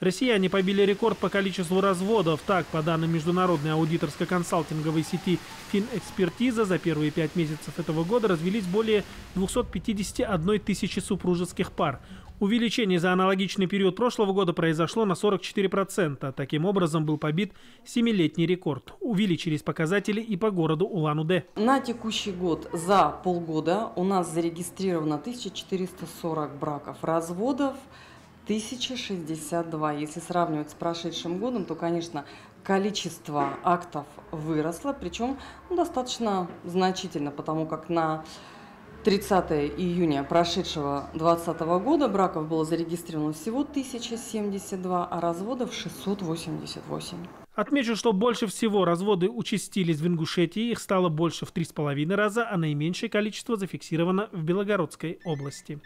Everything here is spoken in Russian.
Россияне побили рекорд по количеству разводов. Так, по данным международной аудиторско-консалтинговой сети «Финэкспертиза», за первые пять месяцев этого года развелись более 251 тысячи супружеских пар. Увеличение за аналогичный период прошлого года произошло на 44%. Таким образом, был побит семилетний рекорд. Увеличились показатели и по городу Улан-Удэ. На текущий год за полгода у нас зарегистрировано 1440 браков, разводов 1062. Если сравнивать с прошедшим годом, то, конечно, количество актов выросло, причем ну, достаточно значительно, потому как на 30 июня прошедшего 2020 года браков было зарегистрировано всего 1072, а разводов 688. Отмечу, что больше всего разводы участились в Ингушетии, их стало больше в три с половиной раза, а наименьшее количество зафиксировано в Белогородской области.